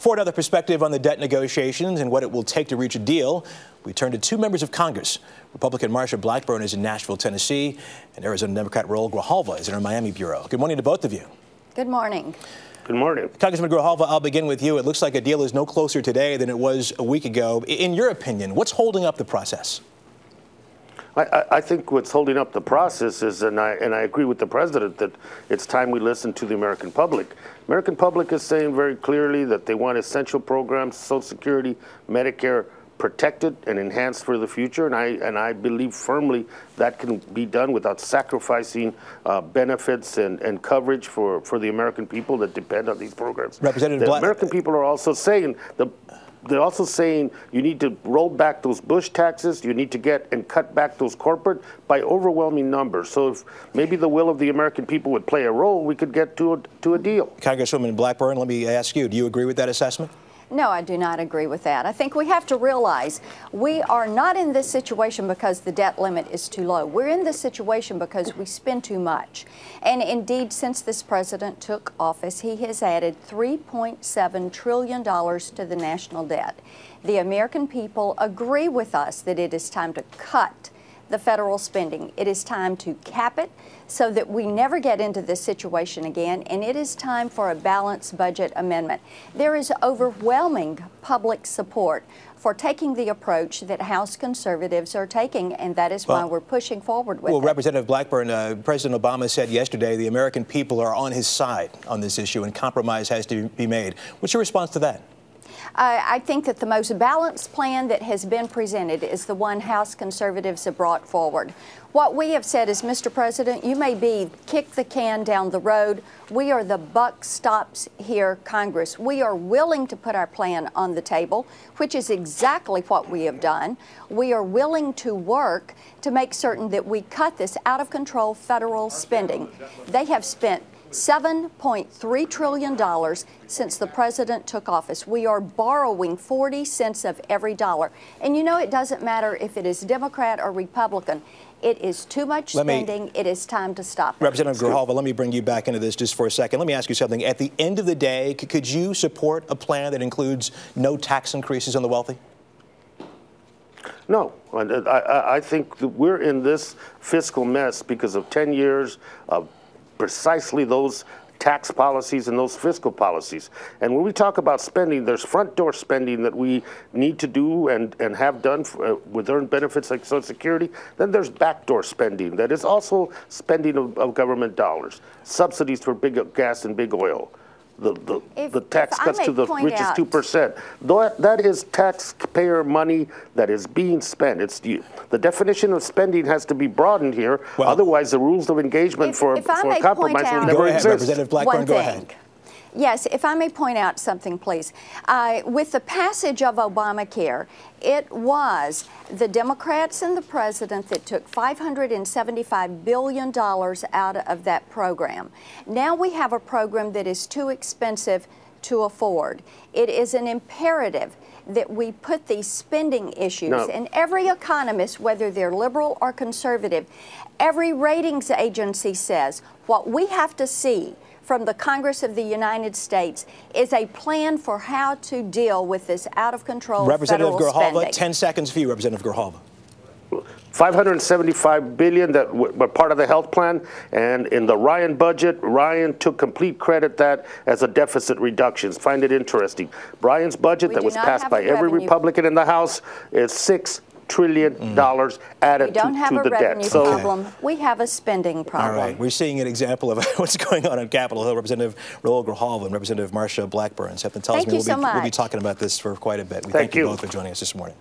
For another perspective on the debt negotiations and what it will take to reach a deal, we turn to two members of Congress. Republican Marsha Blackburn is in Nashville, Tennessee, and Arizona Democrat Raul Grijalva is in our Miami bureau. Good morning to both of you. Good morning. Good morning. Congressman Grijalva, I'll begin with you. It looks like a deal is no closer today than it was a week ago. In your opinion, what's holding up the process? I, I, think what's holding up the process is, and I, and I agree with the president, that it's time we listen to the American public. American public is saying very clearly that they want essential programs, Social Security, Medicare, protected and enhanced for the future, and I and I believe firmly that can be done without sacrificing uh, benefits and, and coverage for, for the American people that depend on these programs. Representative the American people are also saying the they're also saying you need to roll back those Bush taxes. You need to get and cut back those corporate by overwhelming numbers. So if maybe the will of the American people would play a role, we could get to a, to a deal. Congresswoman Blackburn, let me ask you, do you agree with that assessment? No, I do not agree with that. I think we have to realize we are not in this situation because the debt limit is too low. We're in this situation because we spend too much. And indeed, since this president took office, he has added $3.7 trillion to the national debt. The American people agree with us that it is time to cut the federal spending. It is time to cap it so that we never get into this situation again, and it is time for a balanced budget amendment. There is overwhelming public support for taking the approach that House conservatives are taking, and that is well, why we're pushing forward with well, it. Well, Representative Blackburn, uh, President Obama said yesterday the American people are on his side on this issue and compromise has to be made. What's your response to that? I think that the most balanced plan that has been presented is the one House conservatives have brought forward. What we have said is, Mr. President, you may be kick the can down the road. We are the buck stops here, Congress. We are willing to put our plan on the table, which is exactly what we have done. We are willing to work to make certain that we cut this out of control federal spending. They have spent $7.3 trillion since the president took office. We are borrowing 40 cents of every dollar. And you know, it doesn't matter if it is Democrat or Republican. It is too much let spending. Me, it is time to stop. It. Representative Grijalva, let me bring you back into this just for a second. Let me ask you something. At the end of the day, could you support a plan that includes no tax increases on the wealthy? No, I, I think we're in this fiscal mess because of 10 years of precisely those tax policies and those fiscal policies. And when we talk about spending, there's front door spending that we need to do and, and have done for, uh, with earned benefits like Social Security. Then there's backdoor spending that is also spending of, of government dollars, subsidies for big gas and big oil the, the, if, the tax cuts to the richest two percent. That, that is taxpayer money that is being spent. It's the, the definition of spending has to be broadened here. Well, Otherwise, the rules of engagement if, for, if for compromise will never exist. Representative Blackburn, go ahead. Yes, if I may point out something, please. Uh, with the passage of Obamacare, it was the Democrats and the president that took $575 billion out of that program. Now we have a program that is too expensive to afford. It is an imperative that we put these spending issues, no. and every economist, whether they're liberal or conservative, every ratings agency says what we have to see from the Congress of the United States is a plan for how to deal with this out of control Representative federal Grijalva, spending. 10 seconds for you, Representative Grijalva. 575 billion that were part of the health plan and in the Ryan budget Ryan took complete credit that as a deficit reductions find it interesting Ryan's budget we that was passed by every Republican in the House is 6 trillion mm. dollars mm. added we don't to, have to a the revenue debt. problem. So, we have a spending problem. All right, we're seeing an example of what's going on on Capitol Hill. Representative Raul Grijalva and Representative Marsha Blackburn. Something tells thank me we'll so be, we'll be, talking about this for quite a bit. We thank, thank you both for joining us this morning.